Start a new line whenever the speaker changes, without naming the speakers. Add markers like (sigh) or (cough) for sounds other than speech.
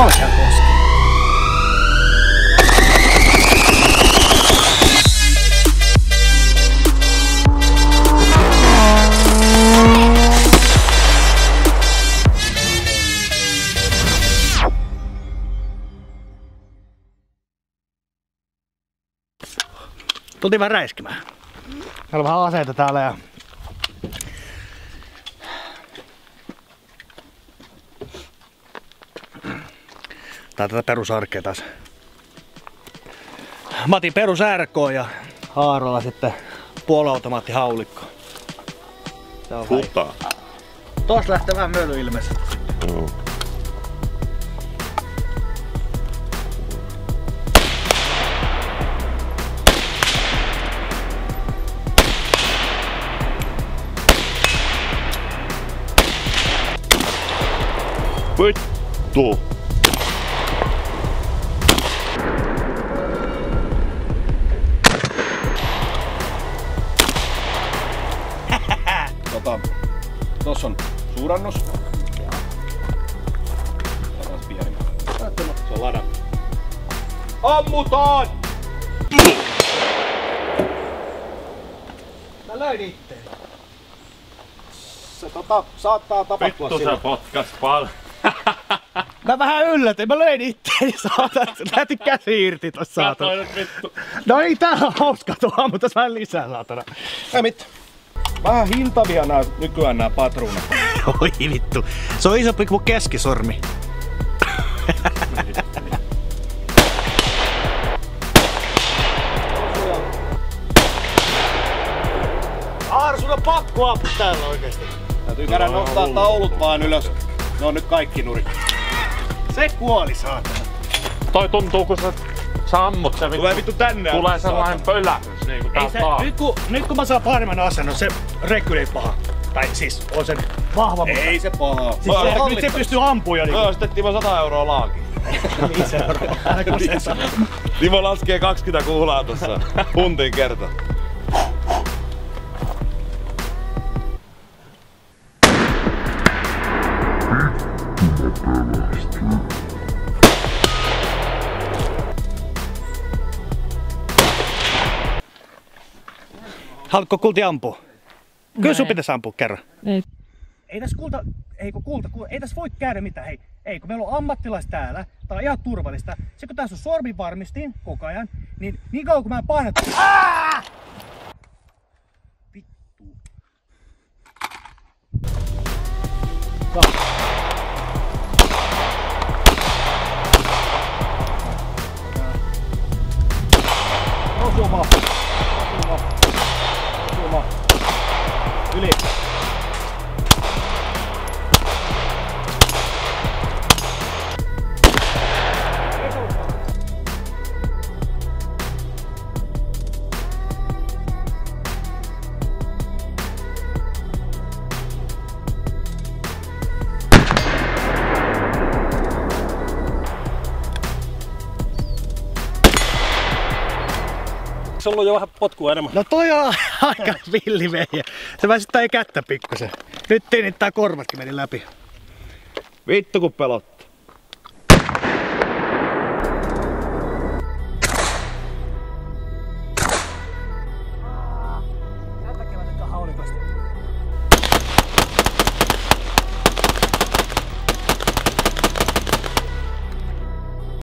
Valkeakoski. Tultiin vähän räiskimään. Täällä on vähän aseita täällä ja On tätä perusarkea taas. Mati perus RK ja Haarolla sitten puoliautomaatti haulikko. Se on. Tos lähtee vähän möly ilmeisesti.
Joo. Vittu!
Tossa on suurannus. Pieni. Se on ladattu. Ammutaan!
Mä löin itteen.
Se tota, saattaa tapahtua
Vittu sä potkas paljon. (laughs)
Mä vähän yllätyin, mä löin itteeni, (laughs) saatan. Lähti käsi irti tossa saatana. No ei tää on hauska tuo, mutta vähän lisää saatana.
Ei mit. Vähän hintavia nää nykyään nää patruunat. (laughs)
Oi vittu. Se on isompi kuin keskisormi. (laughs) Aar, sun on pakko ampua täällä oikeesti.
Täytyy käydä nostaa taulut vaan ylös. Ne on nyt kaikki nurit.
Se kuoli saatana.
Toi tuntuu kun sä sammut se vittu.
Tulee vittu tänne.
Tulee sellainen pölähdys niinku
se, nyt, kun, nyt kun mä saan paremman asennon, se rekky ei paha. Tai siis on sen vahva, mutta...
Ei se pahaa.
Siis se, nyt se pystyy ampumaan jo
Joo,
niinku.
sitten Timo 100 euroa laaki. (laughs)
Se.
Timo laskee 20 kuulaa tossa. Puntin kerta.
Haluatko kulti ampua? Kyllä sun pitäisi ampua kerran.
Ei.
Ei tässä kulta, ei kun kulta, kulta, ei tässä voi käydä mitään. Hei, ei kun meillä on ammattilais täällä, tää on ihan turvallista. Se kun tässä on sormivarmistin koko ajan, niin niin kauan kun mä painan... Aa!
Se on ollut jo vähän potkua enemmän.
No toi on (laughs) aika villi veijo. Se väsyttää ei kättä pikkusen. Nyt tinittää korvatkin meni läpi.
Vittu kun pelottaa.